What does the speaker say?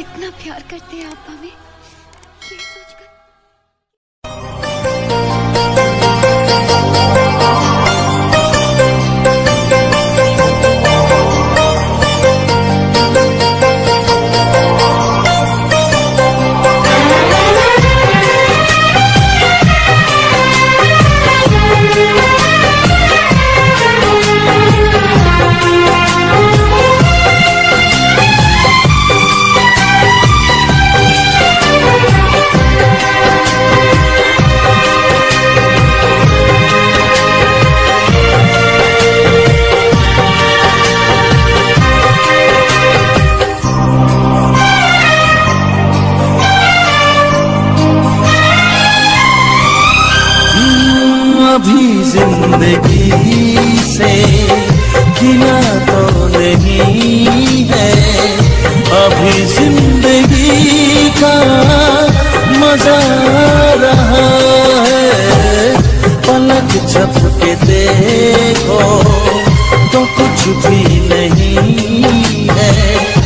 इतना प्यार करते हैं आप हमें अभी ज़िंदगी से गिना तो नहीं है। अभी ज़िंदगी का मज़ा रहा है। पलक झपके देखो तो कुछ भी नहीं है।